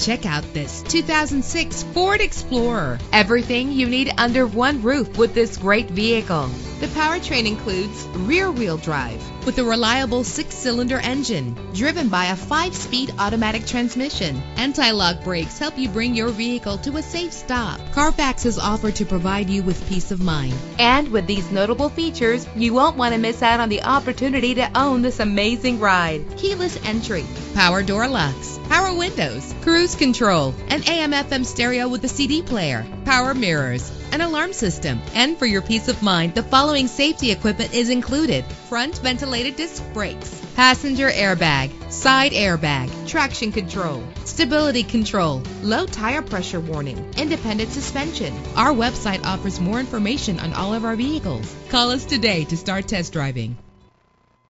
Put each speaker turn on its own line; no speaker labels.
Check out this 2006 Ford Explorer. Everything you need under one roof with this great vehicle. The powertrain includes rear wheel drive with a reliable six cylinder engine driven by a five speed automatic transmission. Anti lock brakes help you bring your vehicle to a safe stop. Carfax is offered to provide you with peace of mind. And with these notable features, you won't want to miss out on the opportunity to own this amazing ride. Keyless entry, power door locks, power windows, cruise control, an AM FM stereo with a CD player, power mirrors, an alarm system. And for your peace of mind, the following safety equipment is included. Front ventilated disc brakes, passenger airbag, side airbag, traction control, stability control, low tire pressure warning, independent suspension. Our website offers more information on all of our vehicles. Call us today to start test driving.